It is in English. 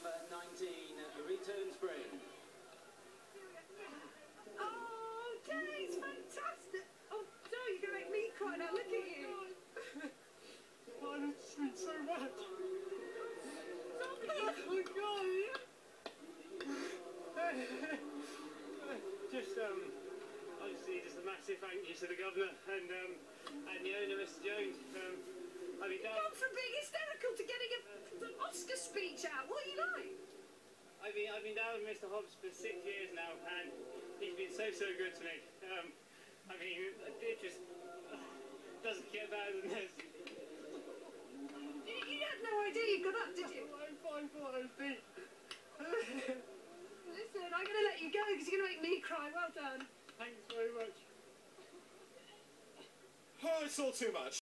number 19, Return Spring. Oh, Jay, fantastic. Oh, Joe, you're going to make me cry now. Look at you. Oh, it's been so much. Oh my god. just um, obviously just a massive thank you to the governor and um, and the owner, Mr. Jones. Um, I mean, that, Gone from being hysterical to getting a, I've been I've been down with Mr. Hobbs for six years now, and he's been so so good to me. Um, I mean, it just doesn't get better than this. You, you had no idea you got up, did you? I thought I thought I was beat. Listen, I'm going to let you go because you're going to make me cry. Well done. Thanks very much. Oh, it's all too much.